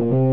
you.